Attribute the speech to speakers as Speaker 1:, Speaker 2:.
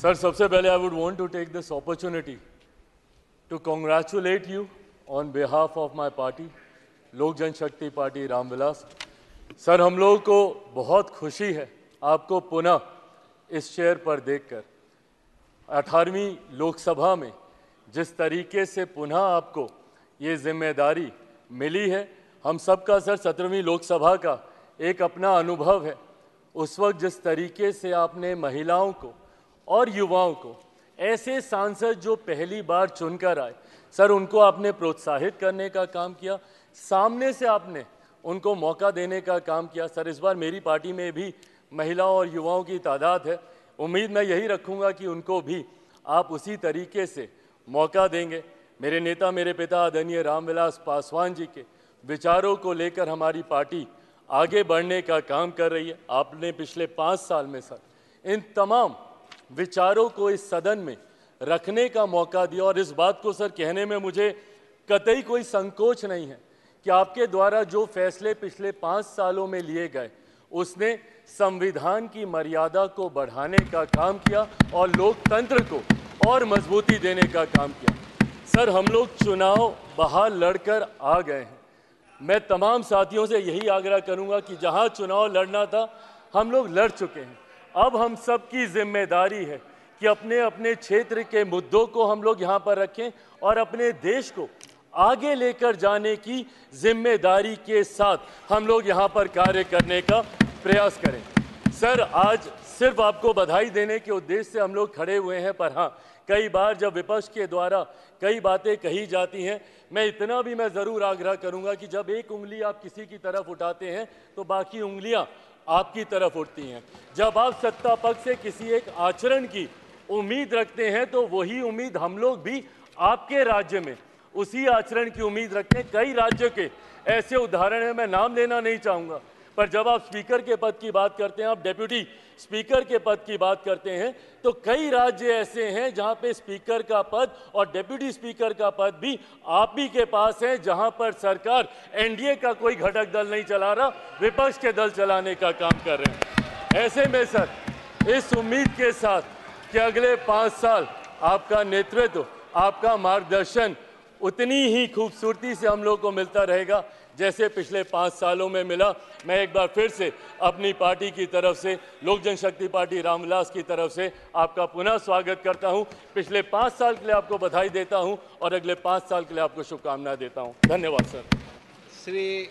Speaker 1: Sir, सबसे पहले I would want to take this opportunity to congratulate you on behalf of my party Lok Janshakti Party Ramvilas sir हम लोगों को बहुत खुशी है आपको पुनः इस चेयर पर देखकर। अठारहवीं लोकसभा में जिस तरीके से पुनः आपको ये ज़िम्मेदारी मिली है हम सबका सर सत्रहवीं लोकसभा का एक अपना अनुभव है। उस वक्त जिस तरीके से आपने महिलाओं को और युवाओं को, ऐसे सांसद जो पहली बार चुनकर आए। सर, उनको आपने प्रोत्साहित करने का काम किया, सामने से आपने उनको मौका देने का काम किया। सर, इस बार मेरी पार्टी में भी महिलाओं और युवाओं की तादाद है। उम्मीद मैं यही रखूँगा कि उनको भी आप उसी तरीके से मौका देंगे। मेरे नेता, मेरे पिता आदरणीय रामविलास पासवान जी के विचारों को लेकर हमारी पार्टी आगे बढ़ने का काम कर रही है। आपने पिछले पाँच साल में, सर, इन तमाम विचारों को इस सदन में रखने का मौका दिया और इस बात को सर कहने में मुझे कतई कोई संकोच नहीं है कि आपके द्वारा जो फैसले पिछले पाँच सालों में लिए गए, उसने संविधान की मर्यादा को बढ़ाने का काम किया और लोकतंत्र को और मजबूती देने का काम किया। सर, हम लोग चुनाव बाहर लड़कर आ गए हैं। मैं तमाम साथियों से यही आग्रह करूँगा कि जहाँ चुनाव लड़ना था, हम लोग लड़ चुके हैं। अब हम सब की ज़िम्मेदारी है कि अपने अपने क्षेत्र के मुद्दों को हम लोग यहाँ पर रखें और अपने देश को आगे लेकर जाने की ज़िम्मेदारी के साथ हम लोग यहाँ पर कार्य करने का प्रयास करें। सर, आज सिर्फ़ आपको बधाई देने के उद्देश्य से हम लोग खड़े हुए हैं, पर हाँ कई बार जब विपक्ष के द्वारा कई बातें कही जाती हैं, मैं इतना भी मैं ज़रूर आग्रह करूँगा कि जब एक उंगली आप किसी की तरफ़ उठाते हैं तो बाकी उंगलियाँ आपकी तरफ़ उठती हैं। जब आप सत्ता पक्ष से किसी एक आचरण की उम्मीद रखते हैं तो वही उम्मीद हम लोग भी आपके राज्य में, उसी आचरण की उम्मीद रखते हैं। कई राज्यों के ऐसे उदाहरण हैं, मैं नाम लेना नहीं चाहूँगा। पर जब आप स्पीकर के पद की बात करते हैं, आप डेप्यूटी स्पीकर के पद की बात करते हैं तो कई राज्य ऐसे हैं जहाँ पे स्पीकर का पद और डेप्यूटी स्पीकर का पद भी आप ही के पास है, जहाँ पर सरकार एनडीए का कोई घटक दल नहीं चला रहा, विपक्ष के दल चलाने का काम कर रहे हैं। ऐसे में सर, इस उम्मीद के साथ कि अगले पाँच साल आपका नेतृत्व, आपका मार्गदर्शन उतनी ही खूबसूरती से हम लोग को मिलता रहेगा, जैसे पिछले पाँच सालों में मिला। मैं एक बार फिर से अपनी पार्टी की तरफ़ से, लोक जनशक्ति पार्टी रामविलास की तरफ़ से आपका पुनः स्वागत करता हूँ। पिछले पाँच साल के लिए आपको बधाई देता हूँ और अगले पाँच साल के लिए आपको शुभकामनाएँ देता हूँ। धन्यवाद, सर।
Speaker 2: श्री